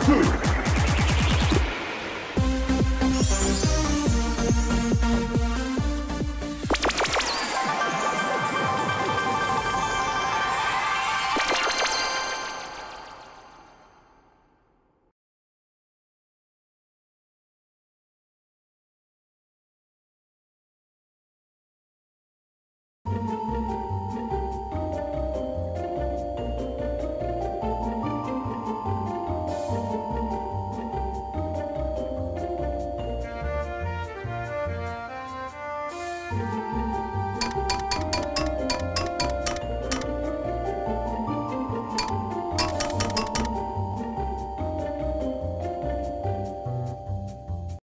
two.